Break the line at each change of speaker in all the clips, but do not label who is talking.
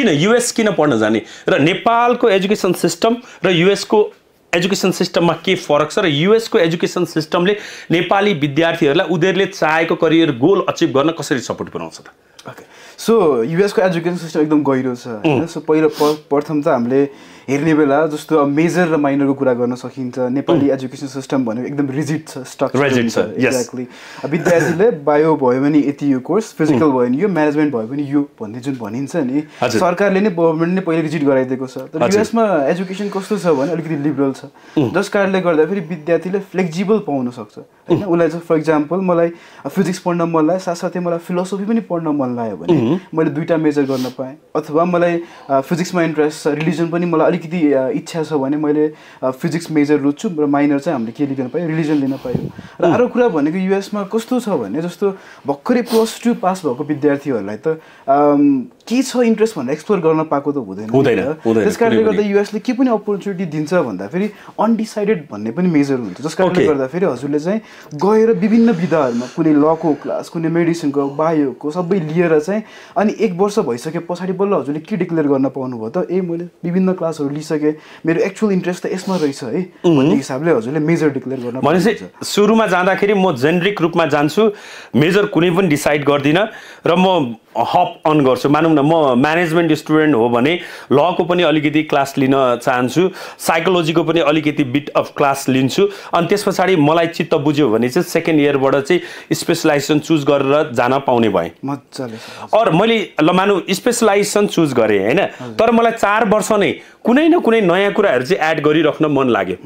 किन युएस किन पढ्न जाने? र नेपालको एजुकेसन सिस्टम र युएसको एजुकेसन सिस्टममा के फरक छ? र युएसको एजुकेसन सिस्टमले नेपाली विद्यार्थीहरूलाई उनीहरूले चाहेको करियर गोल अचिभ गर्न कसरी सपोर्ट पुऱ्याउँछ त?
ओके सो युएसको एजुकेसन सिस्टम एकदम गहिरो छ होइन? सो पहिलो प- प्रथम त हामीले हेर्ने बेला जस्तो अब मेजर र माइनरको कुरा गर्न सकिन्छ। नेपाली एजुकेसन सिस्टम भनेको एकदम रिजिड छ स्ट्रक्चर
छ.
एक्ज्याक्टली विद्यार्थीले बायो भयो भने यति यो कोर्स फिजिकल भयो भने यो म्यानेजमेन्ट भयो भने यो भन्ने जुन भनिन्छ नि। सरकारले नै गभर्मेन्ट नै पहिले रिजिड गराइदिएको छ। तर। युएसमा एजुकेसन कस्तो छ भने अलिकति लिबरल छ। जस कारणले गर्दाखेरि विद्यार्थीले फ्लेक्जिबल पाउन सक्छ। होइन? उसलाई चाहिँ फर इक्जाम्पल मलाई फिजिक्स पढ्न मन लाग्यो साथसाथै मलाई फिलोसफी पनि पढ्न मन लाग्यो भने मैले दुइटा मेजर गर्न पाएँ। अथवा मलाई फिजिक्समा इन्ट्रेस्ट छ रिलिजन पनि मलाई अलिकति इच्छा छ भने मैले फिजिक्स मेजर रुच्छु र माइनर चाहिँ हामीले के लिन पायो रिलिजन लिन पायो। र अर्को कुरा भनेको युएसमा कस्तो छ भने जस्तो भर्खरै प्लस टू पास भएको विद्यार्थीहरूलाई त के छ इन्ट्रेस्ट भनेर एक्सप्लोर गर्न पाएको त हुँदैन त्यस कारणले। गर्दा युएसले के पनि अपर्च्युनिटी दिन्छ भन्दाखेरि अनडिसाइडेड भन्ने पनि मेजर हुन्छ। जस कारणले. गर्दाखेरि हजुरले चाहिँ गएर विभिन्न विधाहरूमा कुनै लको क्लास कुनै मेडिसिनको बायोको सबै लिएर चाहिँ अनि एक वर्ष भइसके पछाडि बल्ल हजुरले के डिक्लेयर गर्न पाउनुभयो त ए मैले विभिन्न क्लासहरू लिइसकेँ मेरो एक्चुअल इन्ट्रेस्ट त यसमा रहेछ है भन्ने हिसाबले हजुरले मेजर डिक्लेयर गर्न
भनेपछि। सुरुमा जाँदाखेरि म जेनरिक रूपमा जान्छु मेजर कुनै पनि डिसाइड गर्दिनँ र म हप अन गर्छु। मानौँ न म म्यानेजमेन्ट स्टुडेन्ट हो भने लको पनि अलिकति क्लास लिन चाहन्छु साइकोलोजीको पनि अलिकति बिट अफ क्लास लिन्छु। अनि त्यस पछाडि मलाई चित्त बुझ्यो भने चाहिँ सेकेन्ड इयरबाट चाहिँ स्पेसलाइजेसन चुज गरेर जान पाउने भएँ।
मजाले।
अर मैले ल मानु स्पेसलाइजेसन चुज गरेँ होइन? तर मलाई चार वर्ष नै कुनै न कुनै नयाँ कुराहरू चाहिँ एड गरिराख्न मन लाग्यो।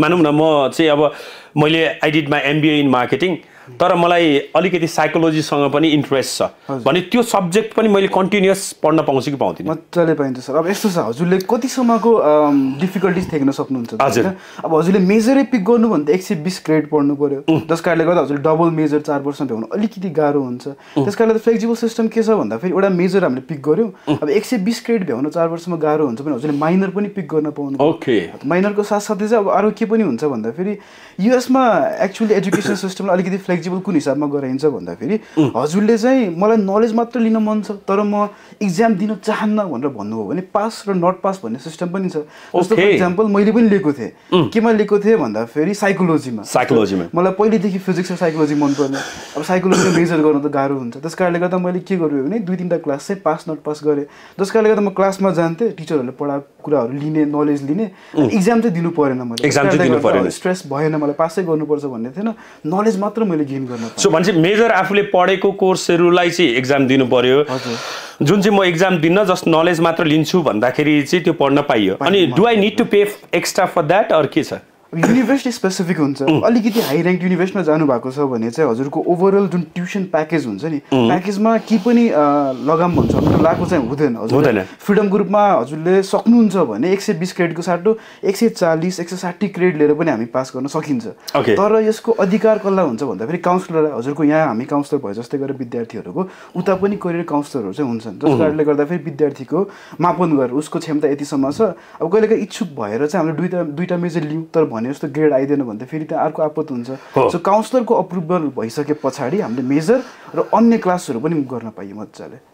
मानौँ न म चाहिँ अब मैले I did my MBA in marketing तर मलाई अलिकति साइकोलोजीसँग पनि इन्ट्रेस्ट छ। भने त्यो सब्जेक्ट पनि मैले कन्टिन्युस पढ्न पाउँछु कि पाउँदिनँ।
मजाले पाइन्छ सर। अब यस्तो छ हजुरले कतिसम्मको डिफिकल्टिज देख्न सक्नुहुन्छ
हजुर।
अब हजुरले मेजरै पिक गर्नु भने त एक सय बिस ग्रेड पढ्नु पर्यो। जस कारणले गर्दा हजुरले डबल मेजर चार वर्षमा भ्याउनु अलिकति गाह्रो हुन्छ। त्यस कारणले फ्लेक्जिबल सिस्टम के छ भन्दाखेरि एउटा मेजर हामीले पिक गऱ्यौँ अब एक सय बिस ग्रेड भ्याउनु चार वर्षमा गाह्रो हुन्छ भने हजुरले माइनर पनि पिक गर्न पाउनु
ओके।
माइनरको साथसाथै चाहिँ अब अरू के पनि हुन्छ भन्दाखेरि युएसमा एक्चुअली एजुकेसन सिस्टमलाई अलिकति फ्लेक्जिबल कुन हिसाबमा गराइन्छ भन्दाखेरि हजुरले चाहिँ मलाई नलेज मात्र लिन मन छ तर म इक्जाम दिन चाहन्न भनेर भन्नुभयो भने पास र नट पास भन्ने सिस्टम पनि छ। जस्तो फर. इक्जाम्पल मैले पनि लिएको थिएँ। केमा लिएको थिएँ भन्दाखेरि साइकोलोजीमा
साइकोलोजीमा
मलाई पहिलेदेखि फिजिक्स र साइकोलोजी मनपर्ने। अब साइकोलोजी मेजर गर्न त गाह्रो हुन्छ। त्यस कारणले गर्दा मैले के गरेँ भने दुई तिनवटा क्लास चाहिँ पास नट पास गरेँ। जस कारणले गर्दा म क्लासमा जान्थेँ टिचरहरूले पढाएको कुराहरू लिने नलेज लिने। इक्जाम चाहिँ दिनु परेन मैले। स्ट्रेस भएन मलाई पासै गर्नुपर्छ भन्ने थिएन। नलेज मात्र मैले गेन गर्न
सो भनेपछि मेजर आफूले पढेको कोर्सहरूलाई चाहिँ एक्जाम दिनु पर्यो। जुन चाहिँ म इक्जाम दिन्न जस्ट नलेज मात्र लिन्छु भन्दाखेरि चाहिँ त्यो पढ्न पाइयो। अनि do I need to pay extra for that or के छ?
युनिभर्सिटी स्पेसिफिक हुन्छ। अलिकति हाई ऱ्याङ्क युनिभर्सिटीमा जानु भएको छ भने चाहिँ हजुरको ओभरअल जुन ट्युसन प्याकेज हुन्छ नि प्याकेजमा के पनि लगाम भन्छ भने लगाएको चाहिँ हुँदैन। हजुर। फ्रिडम ग्रुपमा हजुरले सक्नुहुन्छ भने एक सय बिस क्रेडिटको साटो एक सय चालिस एक सय साठी क्रेडिट लिएर पनि हामी पास गर्न सकिन्छ. तर यसको अधिकार कसलाई हुन्छ भन्दाखेरि काउन्सिलर हजुरको यहाँ हामी काउन्सिलर भए जस्तै गरेर विद्यार्थीहरूको उता पनि करियर काउन्सिलरहरू चाहिँ हुन्छन्। जस कारणले गर्दाखेरि विद्यार्थीको मापन गरेर उसको क्षमता यतिसम्म छ। अब कहिलेकाहीँ इच्छुक भएर चाहिँ हामीले दुईवटा दुईवटा मेजर लिउँ तर भने जस्तो ग्रेड आइदिएन भने त फेरि त्यहाँ अर्को आपत हुन्छ। सो काउन्सिलरको अप्रुभल भइसके पछाडि हामीले मेजर र अन्य क्लासहरू पनि गर्न पाइयो मजाले